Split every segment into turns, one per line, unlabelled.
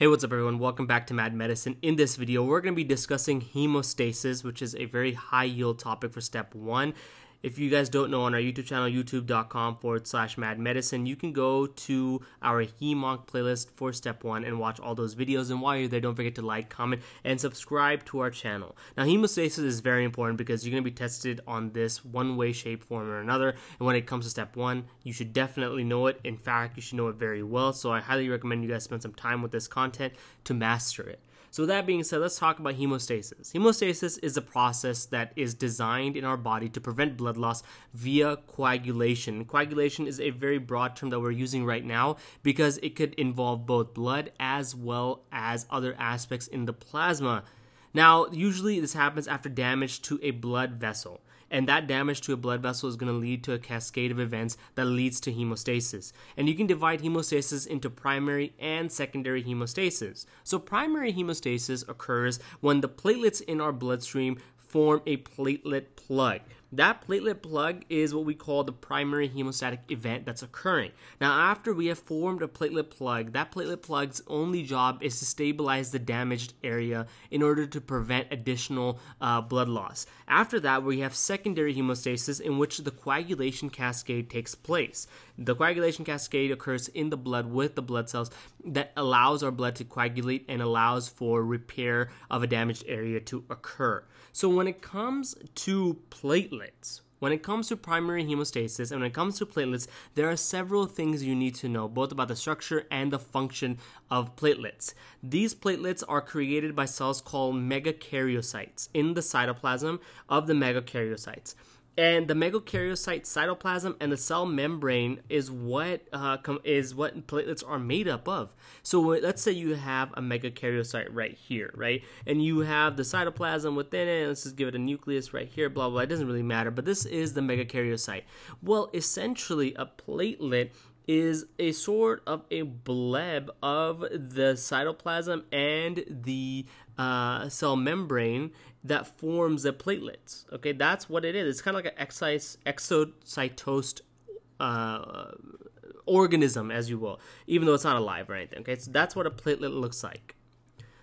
Hey, what's up everyone? Welcome back to Mad Medicine. In this video, we're going to be discussing hemostasis, which is a very high yield topic for step one. If you guys don't know, on our YouTube channel, youtube.com forward slash mad medicine, you can go to our HEMONC playlist for step one and watch all those videos. And while you're there, don't forget to like, comment, and subscribe to our channel. Now, hemostasis is very important because you're going to be tested on this one way, shape, form, or another. And when it comes to step one, you should definitely know it. In fact, you should know it very well. So I highly recommend you guys spend some time with this content to master it. So, with that being said, let's talk about hemostasis. Hemostasis is a process that is designed in our body to prevent blood loss via coagulation. Coagulation is a very broad term that we're using right now because it could involve both blood as well as other aspects in the plasma. Now, usually this happens after damage to a blood vessel and that damage to a blood vessel is going to lead to a cascade of events that leads to hemostasis. And you can divide hemostasis into primary and secondary hemostasis. So primary hemostasis occurs when the platelets in our bloodstream form a platelet plug. That platelet plug is what we call the primary hemostatic event that's occurring. Now, after we have formed a platelet plug, that platelet plug's only job is to stabilize the damaged area in order to prevent additional uh, blood loss. After that, we have secondary hemostasis in which the coagulation cascade takes place. The coagulation cascade occurs in the blood with the blood cells that allows our blood to coagulate and allows for repair of a damaged area to occur. So, when it comes to platelets. When it comes to primary hemostasis and when it comes to platelets, there are several things you need to know, both about the structure and the function of platelets. These platelets are created by cells called megakaryocytes in the cytoplasm of the megakaryocytes. And the megakaryocyte cytoplasm and the cell membrane is what uh, com- is what platelets are made up of. So let's say you have a megakaryocyte right here, right? And you have the cytoplasm within it. Let's just give it a nucleus right here, blah blah. It doesn't really matter, but this is the megakaryocyte. Well, essentially, a platelet is a sort of a bleb of the cytoplasm and the uh, cell membrane that forms the platelets. Okay, that's what it is. It's kind of like an exocytosed uh, organism, as you will, even though it's not alive or anything. Okay, so that's what a platelet looks like.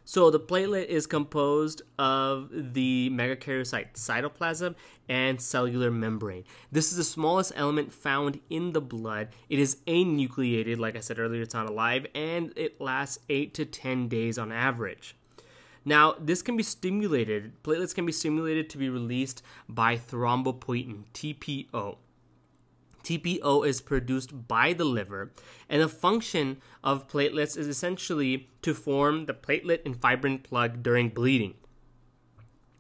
So the platelet is composed of the megakaryocyte cytoplasm and cellular membrane. This is the smallest element found in the blood. It is anucleated, like I said earlier, it's not alive, and it lasts 8 to 10 days on average. Now, this can be stimulated, platelets can be stimulated to be released by thrombopoietin, TPO. TPO is produced by the liver, and the function of platelets is essentially to form the platelet and fibrin plug during bleeding.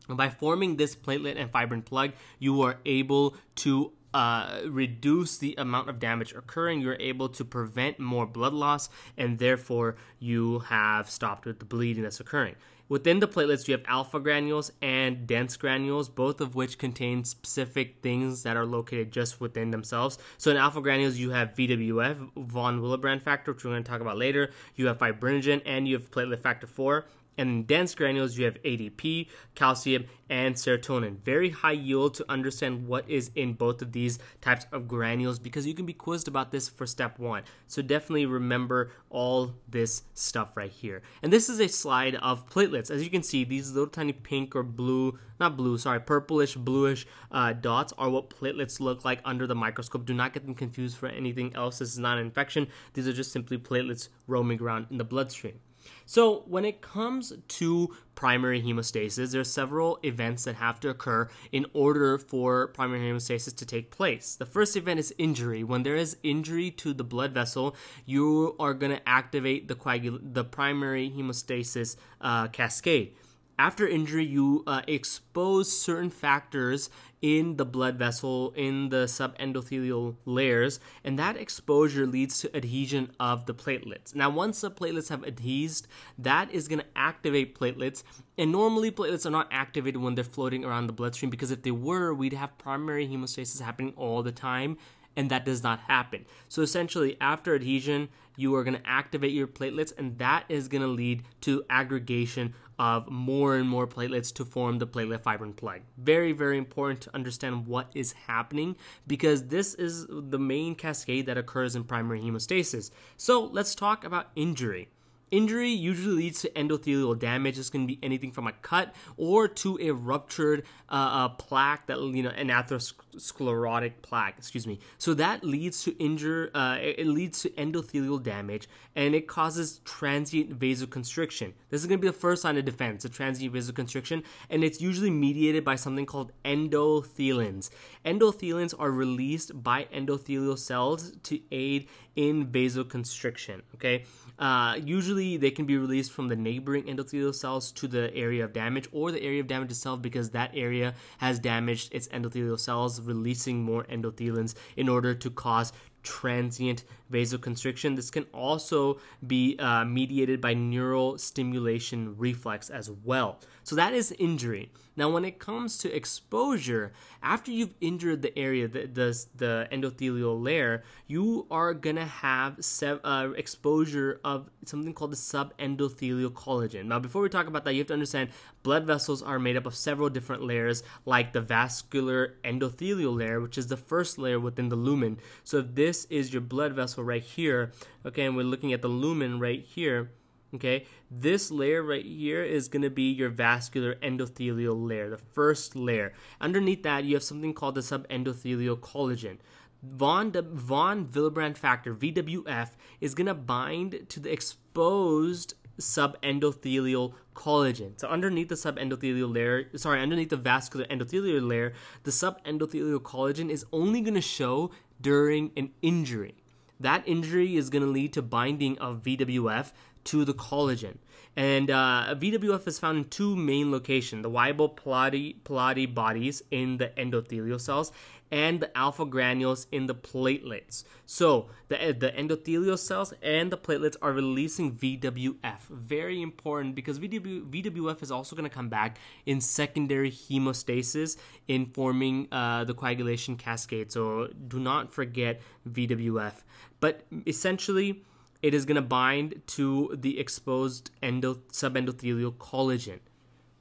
by forming this platelet and fibrin plug, you are able to uh, reduce the amount of damage occurring. You're able to prevent more blood loss, and therefore you have stopped with the bleeding that's occurring. Within the platelets, you have alpha granules and dense granules, both of which contain specific things that are located just within themselves. So in alpha granules, you have VWF, von Willebrand factor, which we're going to talk about later. You have fibrinogen, and you have platelet factor 4. And in dense granules, you have ADP, calcium, and serotonin. Very high yield to understand what is in both of these types of granules because you can be quizzed about this for step one. So definitely remember all this stuff right here. And this is a slide of platelets. As you can see, these little tiny pink or blue, not blue, sorry, purplish, bluish uh, dots are what platelets look like under the microscope. Do not get them confused for anything else. This is not an infection. These are just simply platelets roaming around in the bloodstream. So, when it comes to primary hemostasis, there are several events that have to occur in order for primary hemostasis to take place. The first event is injury. When there is injury to the blood vessel, you are going to activate the coagul- the primary hemostasis uh, cascade after injury, you uh, expose certain factors in the blood vessel, in the subendothelial layers, and that exposure leads to adhesion of the platelets. Now, once the platelets have adhesed, that is going to activate platelets. And normally, platelets are not activated when they're floating around the bloodstream because if they were, we'd have primary hemostasis happening all the time and that does not happen. So essentially, after adhesion, you are going to activate your platelets, and that is going to lead to aggregation of more and more platelets to form the platelet fibrin plug. Very, very important to understand what is happening because this is the main cascade that occurs in primary hemostasis. So let's talk about injury. Injury usually leads to endothelial damage. It's going to be anything from a cut or to a ruptured uh, uh, plaque that you know an atherosclerotic plaque. Excuse me. So that leads to injure. Uh, it leads to endothelial damage and it causes transient vasoconstriction. This is going to be the first line of defense, a transient vasoconstriction, and it's usually mediated by something called endothelins. Endothelins are released by endothelial cells to aid in vasoconstriction. Okay. Uh, usually, they can be released from the neighboring endothelial cells to the area of damage or the area of damage itself because that area has damaged its endothelial cells, releasing more endothelins in order to cause transient vasoconstriction. This can also be uh, mediated by neural stimulation reflex as well. So that is injury. Now, when it comes to exposure, after you've injured the area, the, the, the endothelial layer, you are gonna have uh, exposure of something called the subendothelial collagen. Now, before we talk about that, you have to understand blood vessels are made up of several different layers, like the vascular endothelial layer, which is the first layer within the lumen. So, if this is your blood vessel right here, okay, and we're looking at the lumen right here, okay, this layer right here is going to be your vascular endothelial layer, the first layer. Underneath that, you have something called the subendothelial collagen. Von, von Willebrand factor, VWF, is going to bind to the exposed subendothelial collagen. So underneath the subendothelial layer, sorry, underneath the vascular endothelial layer, the subendothelial collagen is only going to show during an injury. That injury is going to lead to binding of VWF to the collagen. And uh, VWF is found in two main locations the Weibel Palade bodies in the endothelial cells and the alpha granules in the platelets. So the, the endothelial cells and the platelets are releasing VWF. Very important because VW, VWF is also going to come back in secondary hemostasis in forming uh, the coagulation cascade. So do not forget VWF. But essentially, it is going to bind to the exposed endo, subendothelial collagen.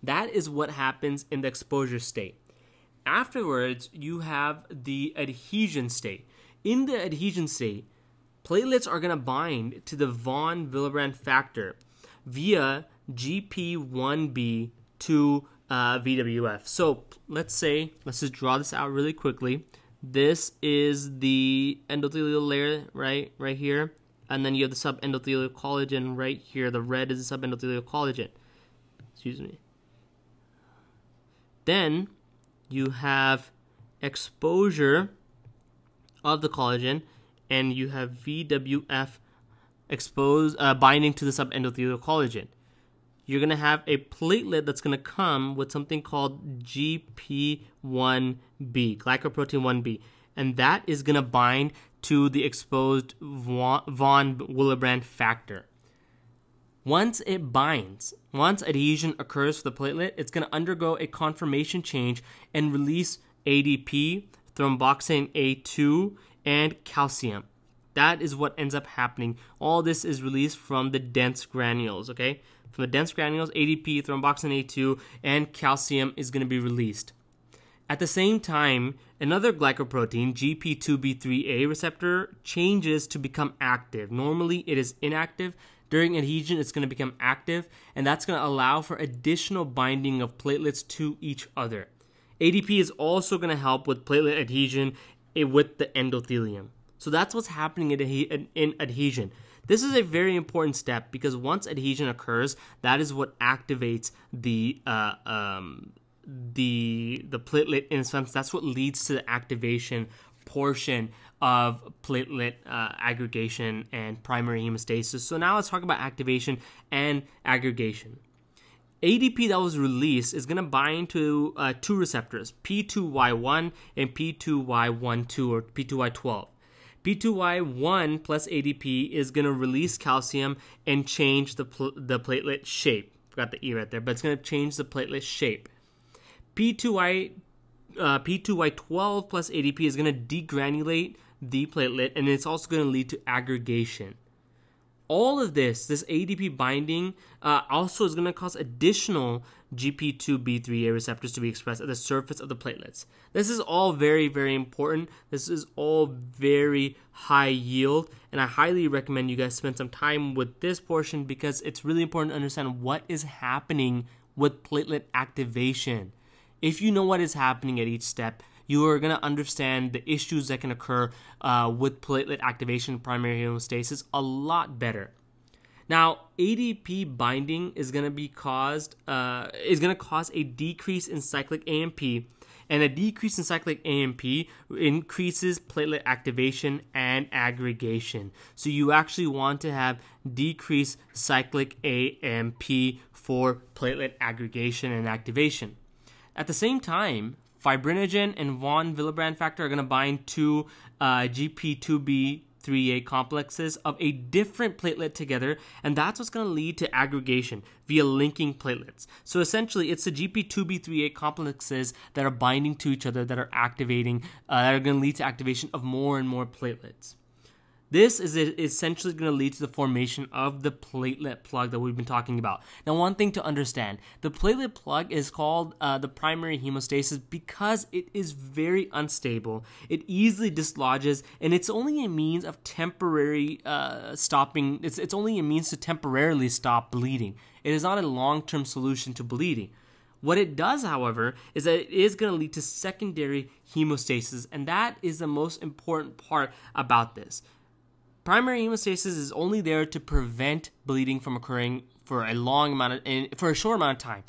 That is what happens in the exposure state. Afterwards, you have the adhesion state. In the adhesion state, platelets are going to bind to the von Willebrand factor via GP1B to uh, VWF. So let's say, let's just draw this out really quickly. This is the endothelial layer, right, right here, and then you have the subendothelial collagen right here. The red is the subendothelial collagen. Excuse me. Then you have exposure of the collagen, and you have VWF exposed uh, binding to the subendothelial collagen. You're going to have a platelet that's going to come with something called GP1B, glycoprotein 1B, and that is going to bind to the exposed von Willebrand factor. Once it binds, once adhesion occurs for the platelet, it's going to undergo a conformation change and release ADP, thromboxane A2, and calcium. That is what ends up happening. All this is released from the dense granules, okay? From the dense granules, ADP, thromboxane A2, and calcium is going to be released. At the same time, another glycoprotein, GP2B3A receptor, changes to become active. Normally, it is inactive. During adhesion, it's going to become active, and that's going to allow for additional binding of platelets to each other. ADP is also going to help with platelet adhesion eh, with the endothelium. So that's what's happening in, in adhesion. This is a very important step because once adhesion occurs, that is what activates the uh, um, the the platelet in a sense. That's what leads to the activation portion of platelet uh, aggregation and primary hemostasis. So now let's talk about activation and aggregation. ADP that was released is going to bind to uh, two receptors, P2Y1 and P2Y12 or P2Y12. P2Y1 plus ADP is going to release calcium and change the, pl- the platelet shape. Forgot the E right there, but it's going to change the platelet shape. P2Y uh, P2Y12 plus ADP is going to degranulate the platelet and it's also going to lead to aggregation. all of this, this ADP binding, uh, also is going to cause additional GP2B3A receptors to be expressed at the surface of the platelets. This is all very, very important. This is all very high yield, and I highly recommend you guys spend some time with this portion because it's really important to understand what is happening with platelet activation. If you know what is happening at each step, you are going to understand the issues that can occur uh, with platelet activation primary hemostasis a lot better. Now, ADP binding is going to be caused uh, is going to cause a decrease in cyclic AMP, and a decrease in cyclic AMP increases platelet activation and aggregation. So you actually want to have decreased cyclic AMP for platelet aggregation and activation. At the same time, fibrinogen and von Willebrand factor are going to bind to uh, GP2B 3A complexes of a different platelet together, and that's what's going to lead to aggregation via linking platelets. So essentially, it's the GP2B3A complexes that are binding to each other that are activating, uh, that are going to lead to activation of more and more platelets. This is essentially going to lead to the formation of the platelet plug that we've been talking about. Now, one thing to understand the platelet plug is called uh, the primary hemostasis because it is very unstable. It easily dislodges, and it's only a means of temporary uh, stopping, it's, it's only a means to temporarily stop bleeding. It is not a long term solution to bleeding. What it does, however, is that it is going to lead to secondary hemostasis, and that is the most important part about this. Primary hemostasis is only there to prevent bleeding from occurring for a long amount of, for a short amount of time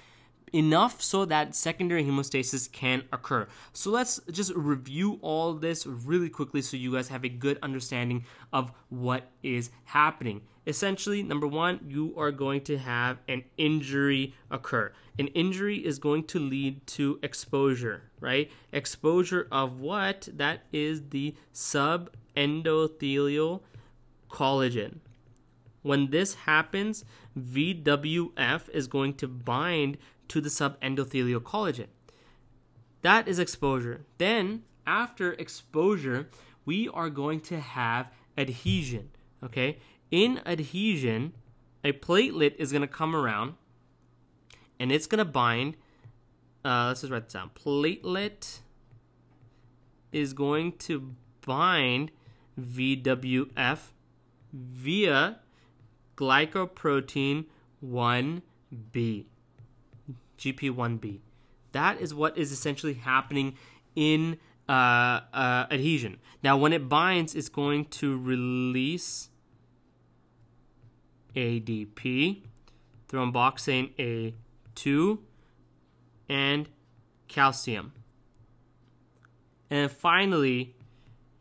enough so that secondary hemostasis can occur. So let's just review all this really quickly so you guys have a good understanding of what is happening. Essentially, number one, you are going to have an injury occur. An injury is going to lead to exposure, right? Exposure of what? That is the subendothelial collagen. When this happens, VWF is going to bind to the subendothelial collagen. That is exposure. Then, after exposure, we are going to have adhesion. Okay? In adhesion, a platelet is going to come around and it's going to bind. Uh, let's just write this down. Platelet is going to bind VWF via glycoprotein 1b, GP1b. That is what is essentially happening in uh, uh, adhesion. Now, when it binds, it's going to release ADP, thromboxane A2, and calcium. And finally,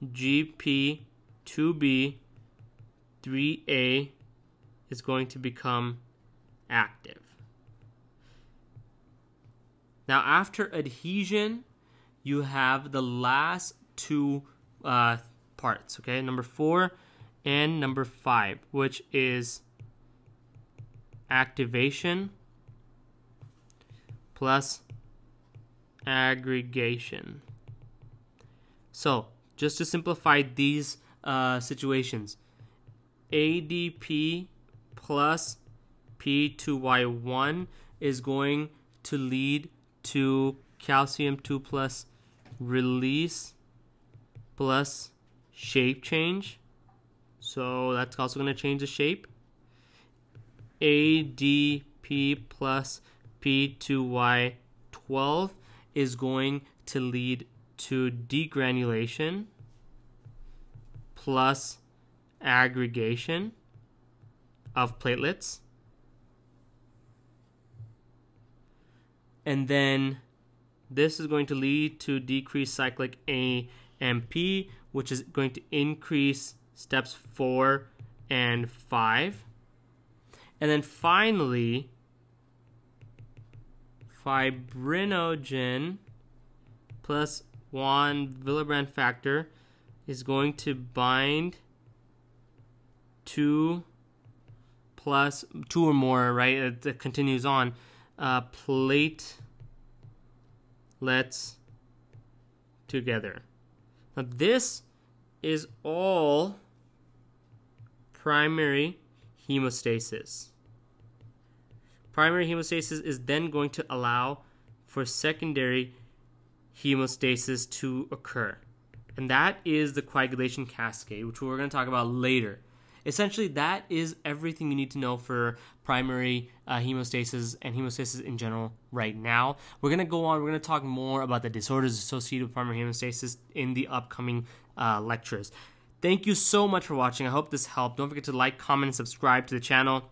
GP2B 3A is going to become active. Now, after adhesion, you have the last two uh, parts, okay? Number four and number five, which is activation plus aggregation. So, just to simplify these uh, situations, ADP plus P2Y1 is going to lead to calcium 2 plus release plus shape change. So that's also going to change the shape. ADP plus P2Y12 is going to lead to degranulation plus aggregation of platelets. And then this is going to lead to decreased cyclic AMP, which is going to increase steps four and five. And then finally, fibrinogen one von Willebrand factor is going to bind two plus two or more, right? It, it continues on. Uh, let's together. Now this is all primary hemostasis. Primary hemostasis is then going to allow for secondary hemostasis to occur. And that is the coagulation cascade, which we're going to talk about later. Essentially, that is everything you need to know for primary uh, hemostasis and hemostasis in general right now. We're going to go on, we're going to talk more about the disorders associated with primary hemostasis in the upcoming uh, lectures. Thank you so much for watching. I hope this helped. Don't forget to like, comment, and subscribe to the channel.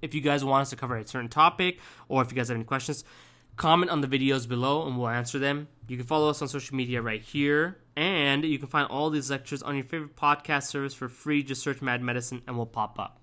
If you guys want us to cover a certain topic or if you guys have any questions, comment on the videos below and we'll answer them. You can follow us on social media right here. And you can find all these lectures on your favorite podcast service for free. Just search Mad Medicine and we'll pop up.